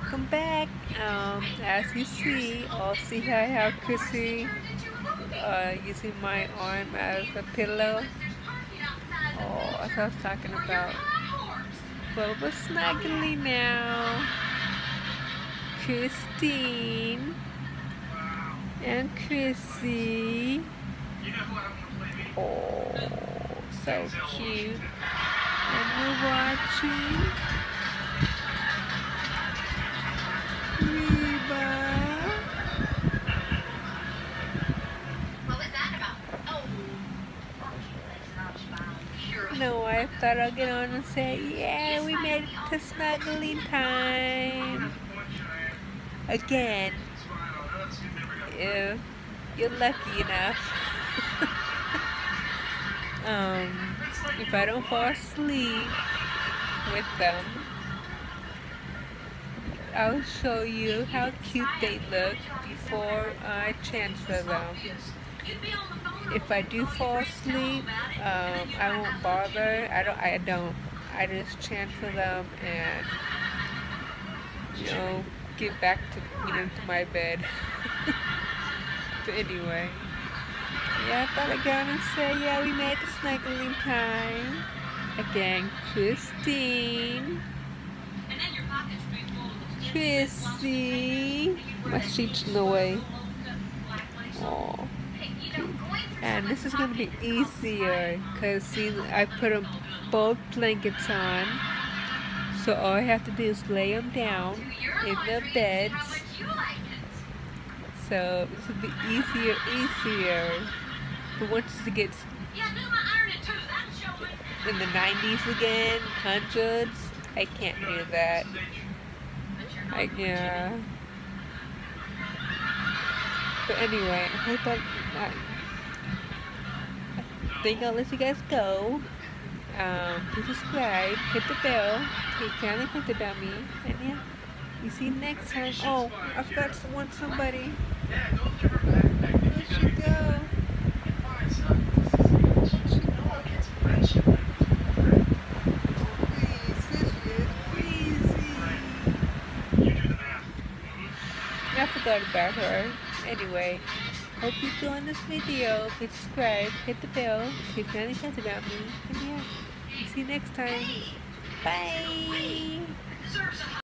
welcome back. Um, as you see, I'll see how I have Chrissy uh, using my arm as a pillow. Oh, what I was talking about. We're snuggly now. Christine and Chrissy. Oh, so cute. And we're watching. No, I thought I'd get on and say, yeah, we made it to snuggling time. Again, if you're lucky enough. um, if I don't fall asleep with them, I'll show you how cute they look before I transfer them. If I do fall asleep, um, I won't bother. I don't. I don't. I just transfer them and you know get back to you know to my bed. but anyway, yeah, I thought I'd go and say yeah we made the snuggling time again, Christine. Chrissy. My sheet's in the way. Oh. And this is to be easier because see I put them both blankets on. So all I have to do is lay them down in the beds. So this will be easier, easier. But once it gets in the 90s again, hundreds, I can't do that. I, yeah. But anyway, I hope I, I think I'll let you guys go. Um, please subscribe, hit the bell, take family think about me, and yeah, we see you next time. Oh, I forgot to want somebody. Where should go? I forgot about her. Anyway, hope you enjoyed this video. Please subscribe, hit the bell, if you have any thoughts about me. And yeah, see you next time. Bye!